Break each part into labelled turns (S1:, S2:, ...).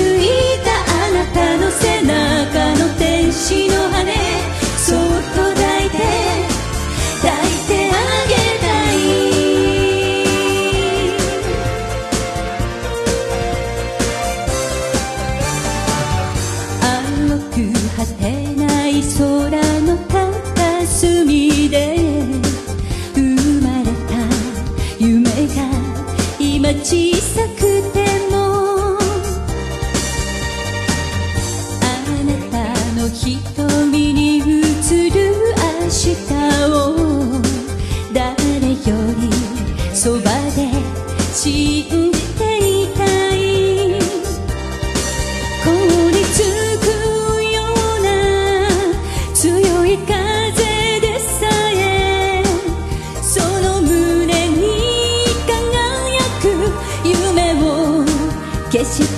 S1: to you.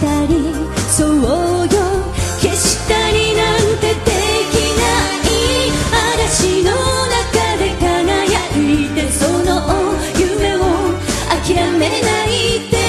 S1: 消したりそうよ消したりなんてできない。嵐の中で輝いてその夢を諦めないで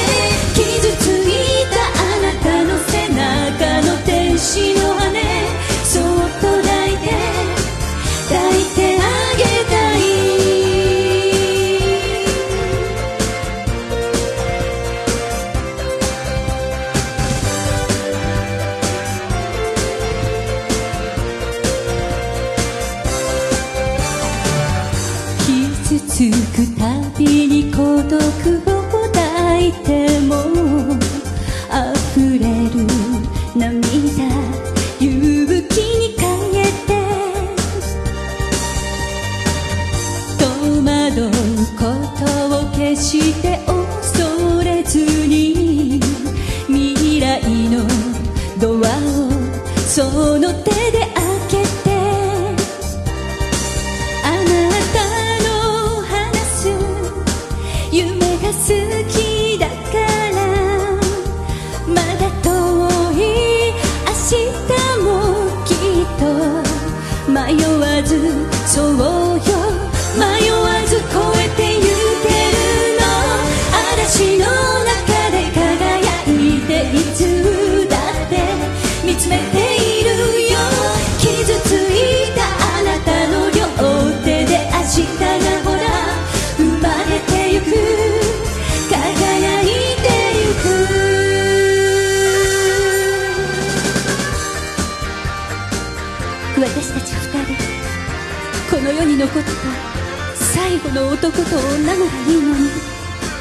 S1: 惑うことを決して恐れずに未来のドアをその手で開けて。あなたの話す夢が好きだから。まだ遠い明日もきっと迷わずそう私たち二人。この世に残った最後の男と女ならいいのに。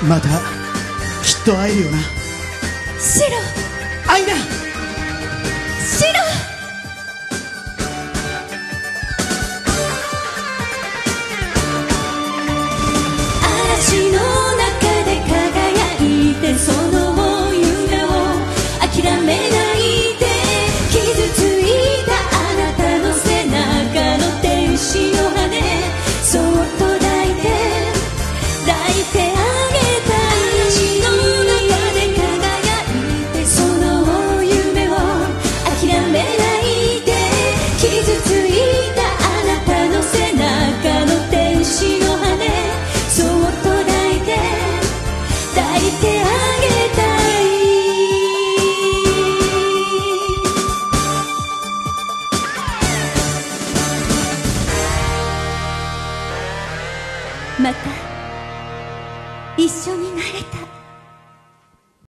S2: またきっと会えるよな。
S1: 白
S2: アイナ
S1: 白嵐また一緒になれた。